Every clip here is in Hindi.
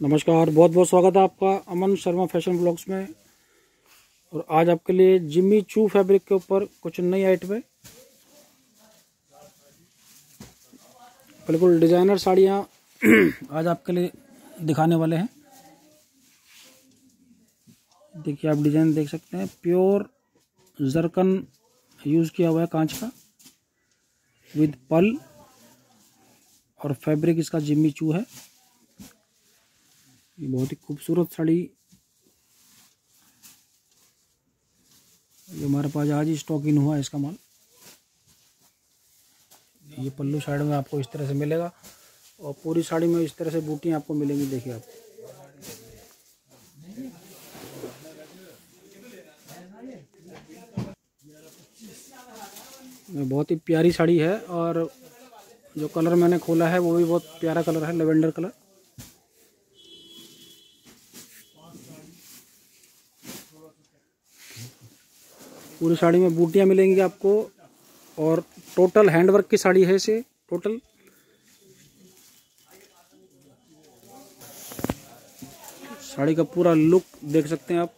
नमस्कार बहुत बहुत स्वागत है आपका अमन शर्मा फ़ैशन ब्लॉग्स में। और आज आपके लिए जिमी चू फैब्रिक के ऊपर कुछ नई आइटम बिल्कुल डिज़ाइनर साड़ियाँ आज आपके लिए दिखाने वाले हैं। देखिए, आप डिज़ाइन देख सकते हैं। प्योर जरकन यूज़ किया हुआ है कांच का, विद पल, और फैब्रिक इसका जिम्मी चू है। ये बहुत ही खूबसूरत साड़ी। ये हमारे पास आज ही स्टॉक इन हुआ है इसका माल। ये पल्लू साइड में आपको इस तरह से मिलेगा और पूरी साड़ी में इस तरह से बूटियाँ आपको मिलेंगी, देखिए आप। बहुत ही प्यारी साड़ी है और जो कलर मैंने खोला है वो भी बहुत प्यारा कलर है, लेवेंडर कलर। पूरी साड़ी में बूटियाँ मिलेंगी आपको और टोटल हैंडवर्क की साड़ी है इसे टोटल साड़ी का पूरा लुक देख सकते हैं आप।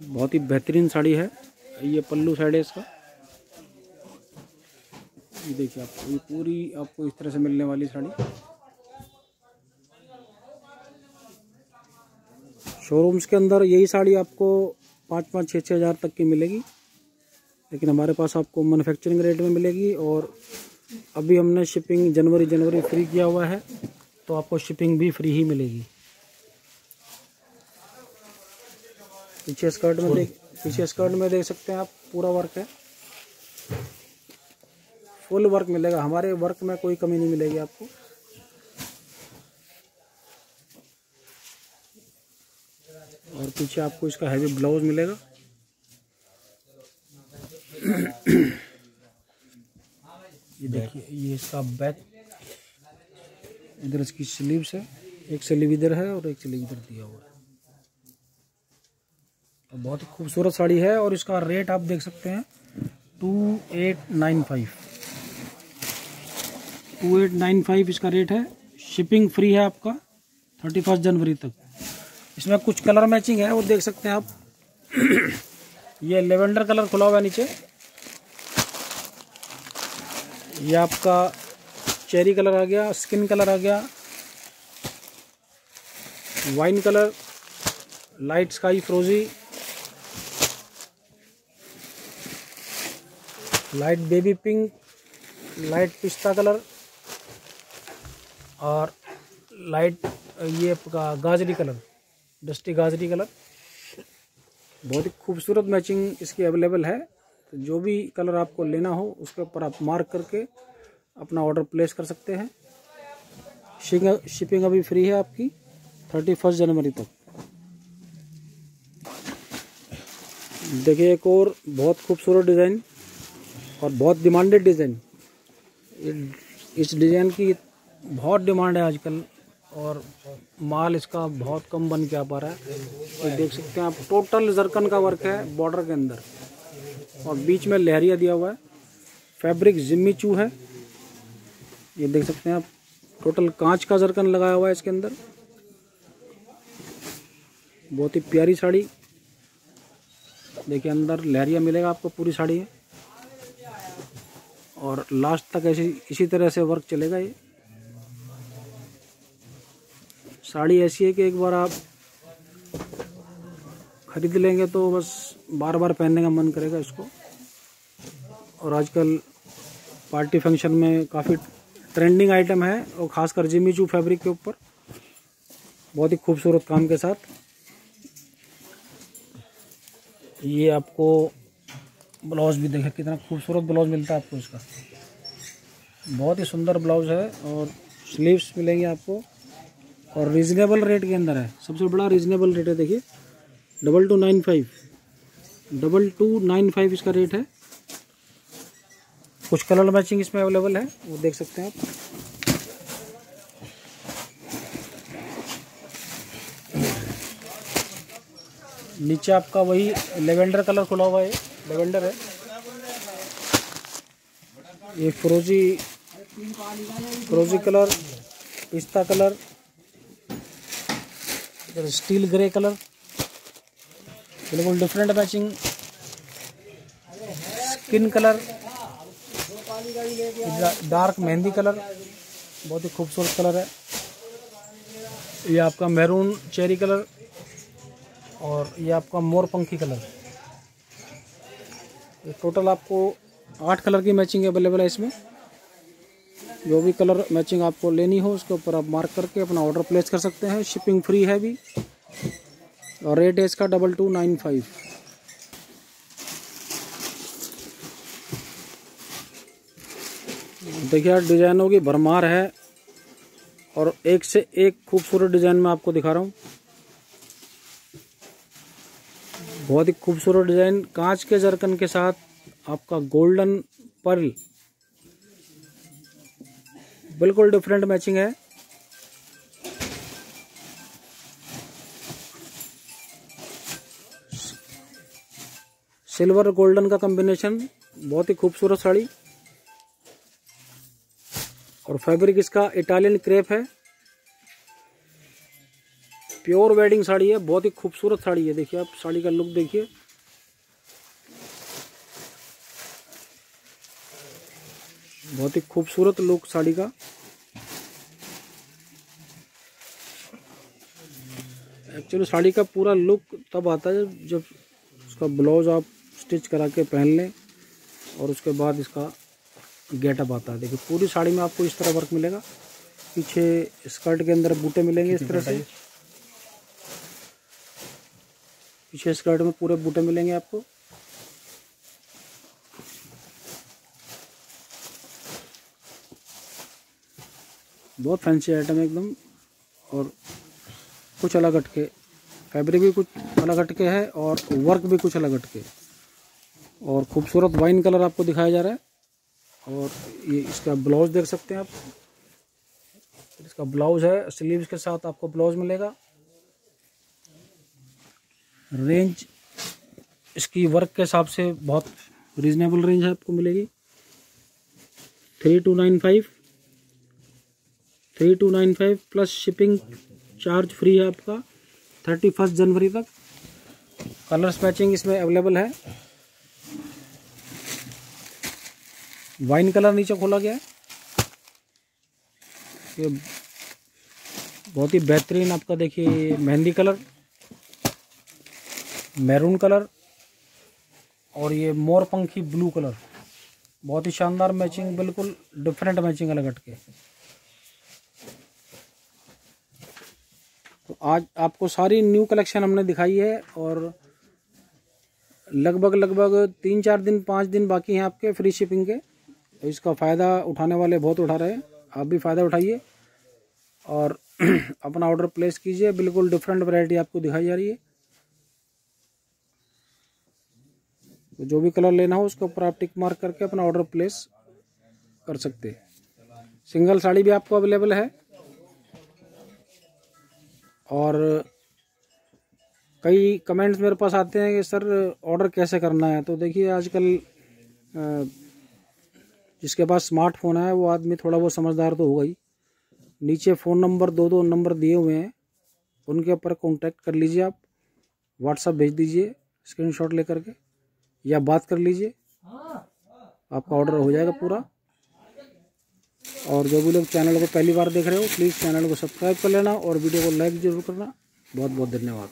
बहुत ही बेहतरीन साड़ी है, ये पल्लू साइड है इसका। ये देखिए आपको ये पूरी आपको इस तरह से मिलने वाली साड़ी। शोरूम्स के अंदर यही साड़ी आपको पाँच पाँच छः छः हज़ार तक की मिलेगी। लेकिन हमारे पास आपको मैन्युफैक्चरिंग रेट में मिलेगी और अभी हमने शिपिंग जनवरी जनवरी फ्री किया हुआ है तो आपको शिपिंग भी फ्री ही मिलेगी। पीछे स्कर्ट में देख पीछे स्कर्ट में देख सकते हैं आप पूरा वर्क है। फुल वर्क मिलेगा। हमारे वर्क में कोई कमी नहीं मिलेगी आपको। और पीछे आपको इसका हैवी ब्लाउज मिलेगा। ये देखिए, ये इसका बैक इधर इसकी स्लीव्स है। एक स्लीव इधर है और एक स्लीव इधर दिया हुआ है। तो बहुत ही खूबसूरत साड़ी है और इसका रेट आप देख सकते हैं two eight nine five two eight nine five इसका रेट है। शिपिंग फ्री है आपका थर्टी फ़र्स्ट जनवरी तक। इसमें कुछ कलर मैचिंग है, वो देख सकते हैं आप। ये लेवेंडर कलर खुला हुआ है नीचे। ये आपका चेरी कलर आ गया, स्किन कलर आ गया, वाइन कलर, लाइट स्काई फ्रोजी, लाइट बेबी पिंक, लाइट पिस्ता कलर, और लाइट ये आपका गाजरी कलर। डस्टी गाजरी कलर। बहुत ही खूबसूरत मैचिंग इसकी अवेलेबल है। तो जो भी कलर आपको लेना हो, उसके ऊपर आप मार्क करके अपना ऑर्डर प्लेस कर सकते हैं। शिपिंग अभी फ्री है आपकी थर्टी फ़र्स्ट जनवरी तक। देखिए एक और बहुत खूबसूरत डिज़ाइन और बहुत डिमांडेड डिज़ाइन इस डिज़ाइन की बहुत डिमांड है आजकल। और माल इसका बहुत कम बन के आ पा रहा है। तो देख सकते हैं आप टोटल जरकन का वर्क है बॉर्डर के अंदर। और बीच में लहरिया दिया हुआ है। फैब्रिक जिम्मी चू है। ये देख सकते हैं आप टोटल कांच का जरकन लगाया हुआ है इसके अंदर। बहुत ही प्यारी साड़ी। देखिए अंदर लहरिया मिलेगा आपको, पूरी साड़ी। है और लास्ट तक ऐसी, इसी तरह से वर्क चलेगा ये। साड़ी ऐसी है कि एक बार आप खरीद लेंगे तो बस बार बार पहनने का मन करेगा इसको। और आजकल पार्टी फ़ंक्शन में काफ़ी ट्रेंडिंग आइटम है और ख़ासकर जिमीचू फैब्रिक के ऊपर। बहुत ही खूबसूरत काम के साथ। ये आपको ब्लाउज भी देखें, कितना खूबसूरत ब्लाउज मिलता है आपको इसका। बहुत ही सुंदर ब्लाउज है और स्लीव्स मिलेंगे आपको। और रीजनेबल रेट के अंदर है। सबसे बड़ा रीजनेबल रेट है, देखिए। Double two nine five double two nine five इसका रेट है। कुछ कलर मैचिंग इसमें अवेलेबल है, वो देख सकते हैं आप। नीचे आपका वही लेवेंडर कलर खुला हुआ है लेवेंडर है। ये फ्रोजी फ्रोजी कलर पिस्ता कलर फिर स्टील ग्रे कलर। बिल्कुल different matching skin colour dark mehndi colour बहुत ही खूबसूरत कलर है। ये आपका मैरून चेरी कलर और ये आपका मोर पंखी कलर ये टोटल आपको आठ कलर की मैचिंग अवेलेबल है इसमें। जो भी कलर मैचिंग आपको लेनी हो, उसके ऊपर आप मार्क करके अपना ऑर्डर प्लेस कर सकते हैं। शिपिंग फ्री है भी। और रेट है इसका डबल टू नाइन फाइव देखिए यार डिजाइनों की भरमार है। और एक से एक खूबसूरत डिज़ाइन में आपको दिखा रहा हूँ। बहुत ही खूबसूरत डिज़ाइन कांच के जरकन के साथ आपका गोल्डन पर्ल बिल्कुल डिफरेंट मैचिंग है। सिल्वर गोल्डन का कॉम्बिनेशन बहुत ही खूबसूरत साड़ी। और फैब्रिक इसका इटालियन क्रेप है। प्योर वेडिंग साड़ी है, बहुत ही खूबसूरत साड़ी है। देखिए आप साड़ी का लुक देखिए। बहुत ही खूबसूरत लुक साड़ी का। एक्चुअली साड़ी का पूरा लुक तब आता है जब उसका ब्लाउज आप स्टिच करा के पहन लें और उसके बाद इसका गेटअप आता है। देखिए पूरी साड़ी में आपको इस तरह वर्क मिलेगा। पीछे स्कर्ट के अंदर बूटे मिलेंगे इस तरह से। पीछे स्कर्ट में पूरे बूटे मिलेंगे आपको। बहुत फैंसी आइटम है एकदम, और कुछ अलग हटके फैब्रिक भी कुछ अलग हटके है, और वर्क भी कुछ अलग हटके और खूबसूरत वाइन कलर आपको दिखाया जा रहा है। और ये इसका ब्लाउज देख सकते हैं आप। इसका ब्लाउज है स्लीव्स के साथ आपको ब्लाउज मिलेगा। रेंज इसकी वर्क के हिसाब से बहुत रीजनेबल रेंज है आपको मिलेगी। Three two nine five three two nine five plus shipping charge free है आपका, थर्टी फ़र्स्ट जनवरी तक। कलर्स मैचिंग इसमें अवेलेबल है। वाइन कलर नीचे खोला गया है। ये बहुत ही बेहतरीन आपका देखिए, मेहंदी कलर, मैरून कलर, और ये मोर पंखी ब्लू कलर। बहुत ही शानदार मैचिंग, बिल्कुल डिफरेंट मैचिंग अलग हटके आज आपको सारी न्यू कलेक्शन हमने दिखाई है और लगभग लगभग तीन चार दिन, पाँच दिन बाकी हैं आपके फ्री शिपिंग के। तो इसका फ़ायदा उठाने वाले बहुत उठा रहे हैं। आप भी फ़ायदा उठाइए और अपना ऑर्डर प्लेस कीजिए। बिल्कुल डिफरेंट वैरायटी आपको दिखाई जा रही है। तो जो भी कलर लेना हो उसके ऊपर आप टिक मार्क करके अपना ऑर्डर प्लेस कर सकते हैं। सिंगल साड़ी भी आपको अवेलेबल है। और कई कमेंट्स मेरे पास आते हैं कि सर ऑर्डर कैसे करना है? तो देखिए आजकल जिसके पास स्मार्टफ़ोन है वो आदमी थोड़ा बहुत समझदार तो होगा ही। नीचे फ़ोन नंबर दो दो नंबर दिए हुए हैं। उनके ऊपर कांटेक्ट कर लीजिए आप। व्हाट्सअप भेज दीजिए स्क्रीनशॉट लेकर के या बात कर लीजिए। आपका ऑर्डर हो जाएगा पूरा। और जो भी लोग चैनल को पहली बार देख रहे हो प्लीज़ चैनल को सब्सक्राइब कर लेना और वीडियो को लाइक ज़रूर करना। बहुत बहुत धन्यवाद।